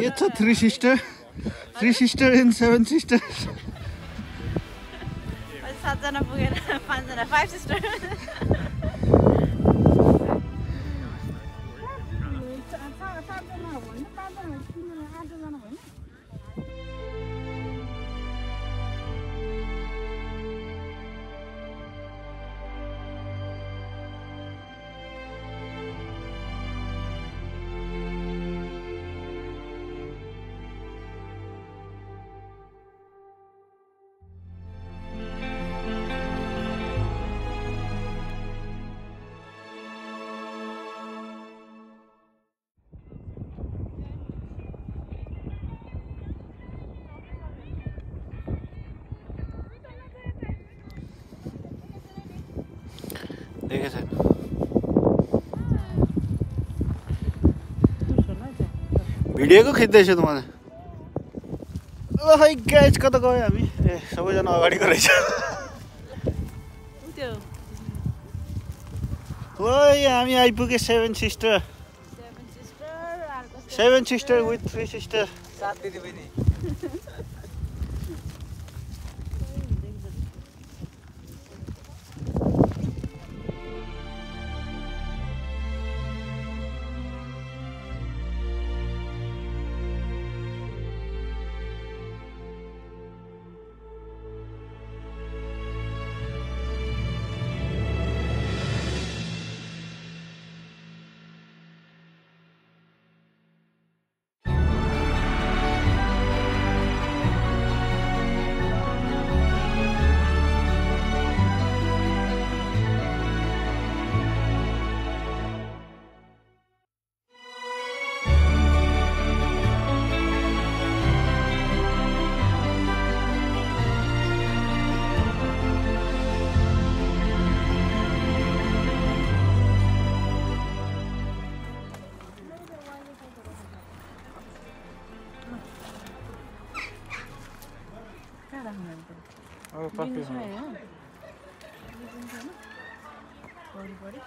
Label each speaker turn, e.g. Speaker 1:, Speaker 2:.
Speaker 1: के छ three sister three sister and seven sister
Speaker 2: सातजना पुगेर पाँचजना फाइभ सिस्टर
Speaker 1: देखेको छैन भिडियोको खिच्दैछु त मलाई ल कता गयो हामी ए सबैजना अगाडिको रहेछ
Speaker 2: त्यो
Speaker 1: ल हामी आइपुगे सेभेन सिस्टर
Speaker 2: सेभेन सिस्टर अर्को
Speaker 1: seven sister with three sister
Speaker 3: सात
Speaker 2: होइन पढी पढी